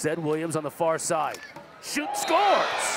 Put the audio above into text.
Zed Williams on the far side. Shoot, scores!